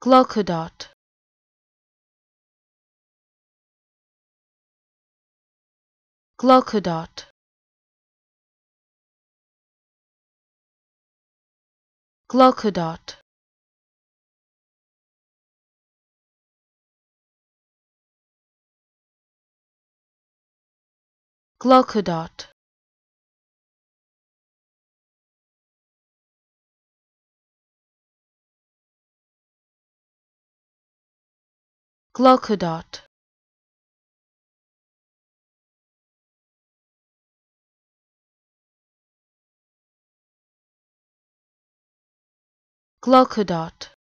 Glocodot Glocodot Glocodot Glocodot Glocodot Glocodot